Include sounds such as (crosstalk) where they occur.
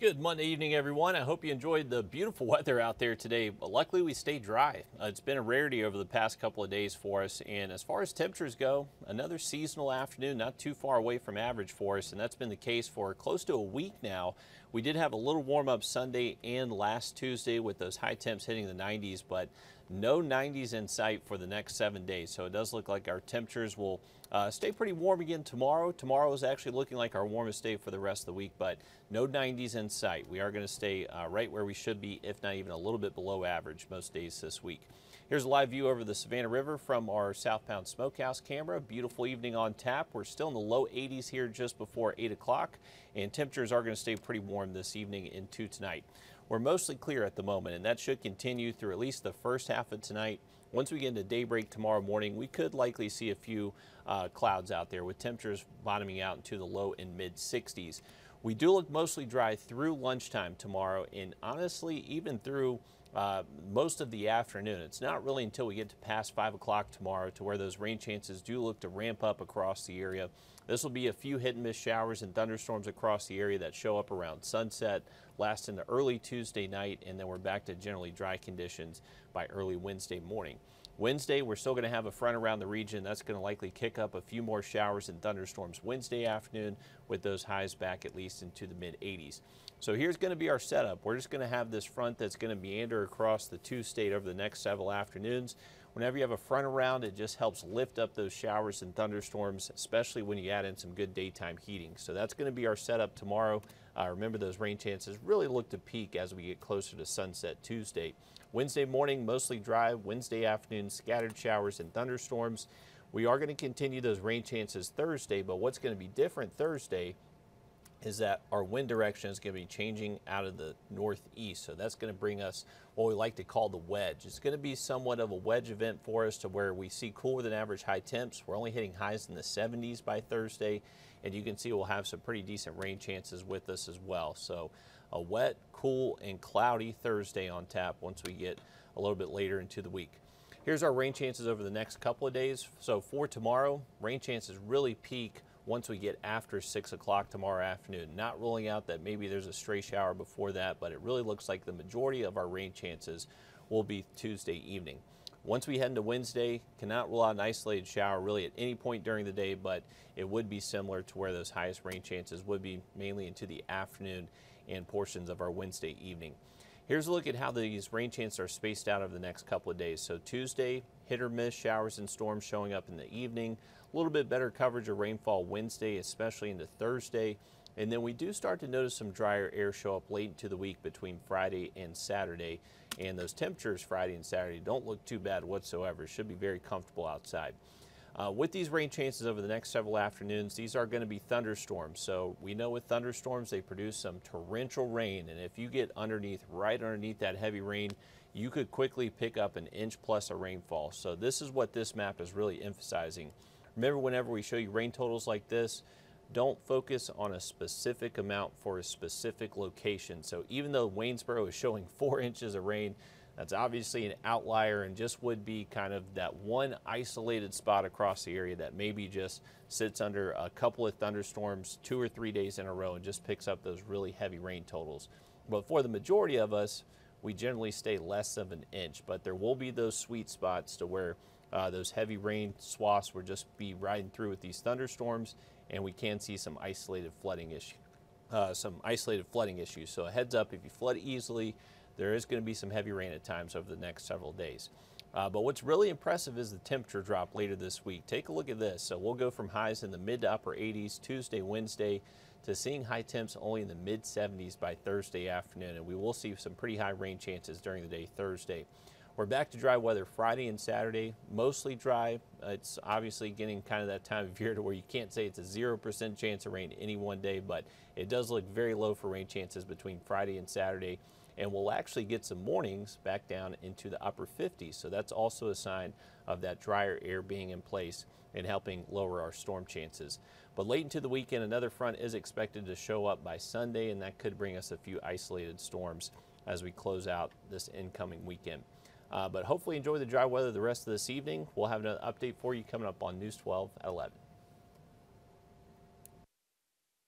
Good Monday evening, everyone. I hope you enjoyed the beautiful (laughs) weather out there today. Luckily, we stayed dry. Uh, it's been a rarity over the past couple of days for us. And as far as temperatures go, another seasonal afternoon, not too far away from average for us. And that's been the case for close to a week now. We did have a little warm up Sunday and last Tuesday with those high temps hitting the 90s, but no 90s in sight for the next seven days. So it does look like our temperatures will uh, stay pretty warm again tomorrow. Tomorrow is actually looking like our warmest day for the rest of the week, but no 90s in sight. We are going to stay uh, right where we should be, if not even a little bit below average most days this week. Here's a live view over the Savannah River from our southbound smokehouse camera. Beautiful evening on tap. We're still in the low 80s here just before 8 o'clock, and temperatures are going to stay pretty warm this evening into tonight. We're mostly clear at the moment, and that should continue through at least the first half of tonight. Once we get into daybreak tomorrow morning, we could likely see a few uh, clouds out there with temperatures bottoming out into the low and mid 60s. We do look mostly dry through lunchtime tomorrow, and honestly, even through uh, most of the afternoon. It's not really until we get to past 5 o'clock tomorrow to where those rain chances do look to ramp up across the area. This will be a few hit and miss showers and thunderstorms across the area that show up around sunset, last into early Tuesday night, and then we're back to generally dry conditions by early Wednesday morning. Wednesday, we're still going to have a front around the region. That's going to likely kick up a few more showers and thunderstorms Wednesday afternoon with those highs back at least into the mid 80s. So here's going to be our setup. We're just going to have this front that's going to meander across the two state over the next several afternoons. Whenever you have a front around, it just helps lift up those showers and thunderstorms, especially when you add in some good daytime heating. So that's going to be our setup tomorrow. Uh, remember those rain chances really look to peak as we get closer to sunset Tuesday. Wednesday morning, mostly dry. Wednesday afternoon, scattered showers and thunderstorms. We are going to continue those rain chances Thursday, but what's going to be different Thursday is that our wind direction is going to be changing out of the northeast. So that's going to bring us what we like to call the wedge. It's going to be somewhat of a wedge event for us to where we see cooler than average high temps. We're only hitting highs in the 70s by Thursday. And you can see we'll have some pretty decent rain chances with us as well. So a wet, cool, and cloudy Thursday on tap once we get a little bit later into the week. Here's our rain chances over the next couple of days. So for tomorrow, rain chances really peak once we get after 6 o'clock tomorrow afternoon. Not ruling out that maybe there's a stray shower before that, but it really looks like the majority of our rain chances will be Tuesday evening. Once we head into Wednesday, cannot rule out an isolated shower really at any point during the day, but it would be similar to where those highest rain chances would be mainly into the afternoon and portions of our Wednesday evening. Here's a look at how these rain chances are spaced out over the next couple of days. So Tuesday, hit or miss showers and storms showing up in the evening. A little bit better coverage of rainfall Wednesday, especially into Thursday. And then we do start to notice some drier air show up late into the week between Friday and Saturday. And those temperatures Friday and Saturday don't look too bad whatsoever. Should be very comfortable outside. Uh, with these rain chances over the next several afternoons, these are going to be thunderstorms. So we know with thunderstorms, they produce some torrential rain. And if you get underneath, right underneath that heavy rain, you could quickly pick up an inch plus of rainfall. So this is what this map is really emphasizing. Remember, whenever we show you rain totals like this, don't focus on a specific amount for a specific location. So even though Waynesboro is showing (laughs) four inches of rain, that's obviously an outlier and just would be kind of that one isolated spot across the area that maybe just sits under a couple of thunderstorms two or three days in a row and just picks up those really heavy rain totals. But for the majority of us, we generally stay less of an inch, but there will be those sweet spots to where uh, those heavy rain swaths will just be riding through with these thunderstorms, and we can see some isolated flooding issue, uh, some isolated flooding issues. So a heads up, if you flood easily, there is going to be some heavy rain at times over the next several days. Uh, but what's really impressive is the temperature drop later this week. Take a look at this. So we'll go from highs in the mid to upper 80s Tuesday, Wednesday, to seeing high temps only in the mid 70s by Thursday afternoon. And we will see some pretty high rain chances during the day Thursday. We're back to dry weather Friday and Saturday, mostly dry. It's obviously getting kind of that time of year to where you can't say it's a 0% chance of rain any one day, but it does look very low for rain chances between Friday and Saturday. And we'll actually get some mornings back down into the upper 50s. So that's also a sign of that drier air being in place and helping lower our storm chances. But late into the weekend, another front is expected to show up by Sunday, and that could bring us a few isolated storms as we close out this incoming weekend. Uh, but hopefully enjoy the dry weather the rest of this evening. We'll have an update for you coming up on News 12 at 11.